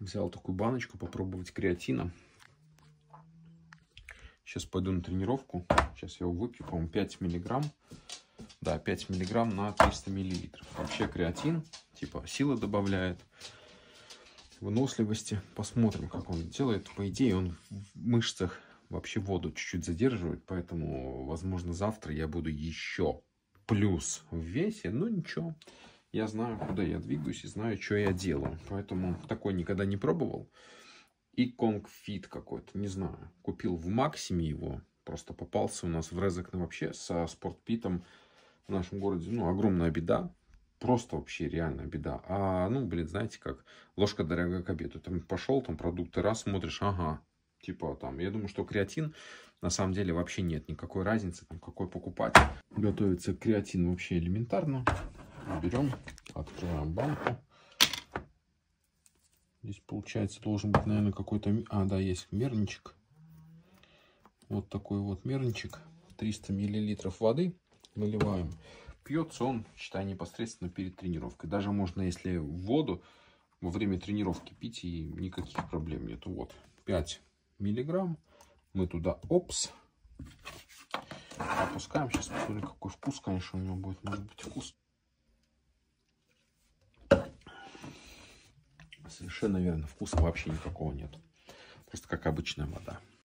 Взял такую баночку попробовать креатина. Сейчас пойду на тренировку. Сейчас я его выпью, по-моему, 5 миллиграмм. Да, 5 миллиграмм на 300 миллилитров. Вообще креатин, типа, силы добавляет, выносливости. Посмотрим, как он делает. По идее, он в мышцах вообще воду чуть-чуть задерживает, поэтому, возможно, завтра я буду еще плюс в весе, но ничего. Я знаю, куда я двигаюсь и знаю, что я делаю. Поэтому такой никогда не пробовал. И Конгфит какой-то, не знаю. Купил в Максиме его. Просто попался у нас в Резекне вообще со спортпитом в нашем городе. Ну, огромная беда. Просто вообще реальная беда. А, ну, блин, знаете как, ложка дорогая к обеду. Там пошел, там продукты, раз смотришь, ага, Типа там, я думаю, что креатин на самом деле вообще нет никакой разницы, там, какой покупать. Готовится креатин вообще элементарно. Берем, открываем банку. Здесь получается должен быть, наверное, какой-то... А, да, есть мерничек. Вот такой вот мерничек. 300 миллилитров воды наливаем. Пьется он, считай, непосредственно перед тренировкой. Даже можно, если воду во время тренировки пить, и никаких проблем нету. Вот, 5 миллиграмм. Мы туда, опс, опускаем. Сейчас посмотрим, какой вкус, конечно, у него будет. Может быть, вкус. Совершенно верно, вкуса вообще никакого нет. Просто как обычная вода.